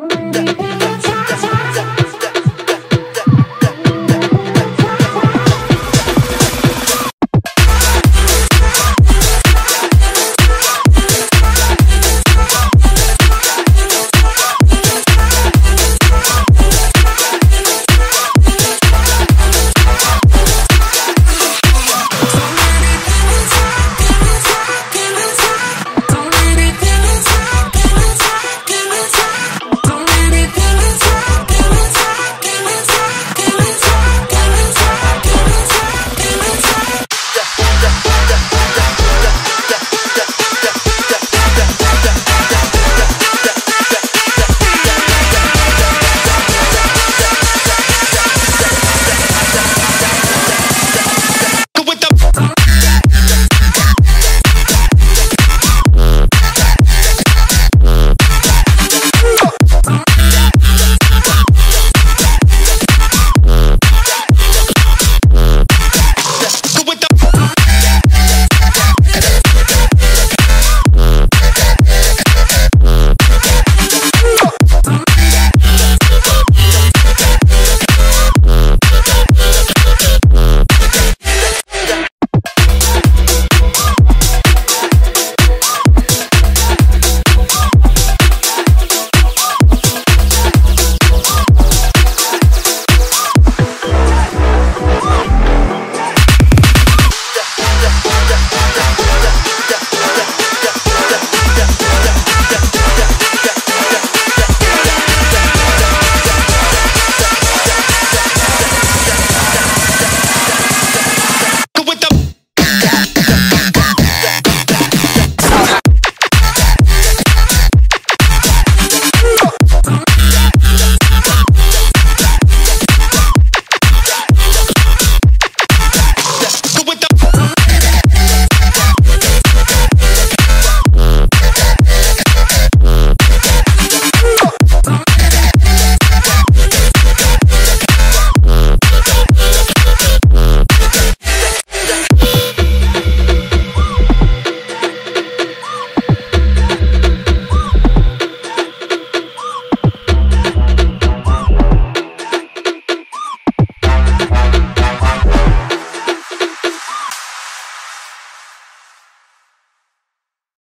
You.